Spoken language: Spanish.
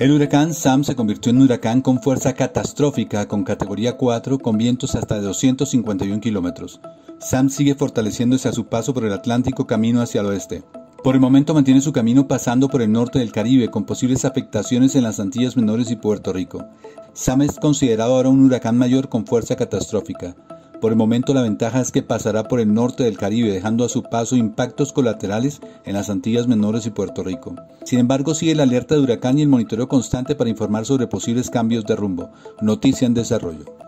El huracán Sam se convirtió en un huracán con fuerza catastrófica con categoría 4 con vientos hasta de 251 kilómetros. Sam sigue fortaleciéndose a su paso por el Atlántico camino hacia el oeste. Por el momento mantiene su camino pasando por el norte del Caribe con posibles afectaciones en las Antillas Menores y Puerto Rico. Sam es considerado ahora un huracán mayor con fuerza catastrófica. Por el momento la ventaja es que pasará por el norte del Caribe, dejando a su paso impactos colaterales en las Antillas Menores y Puerto Rico. Sin embargo, sigue la alerta de huracán y el monitoreo constante para informar sobre posibles cambios de rumbo. Noticia en desarrollo.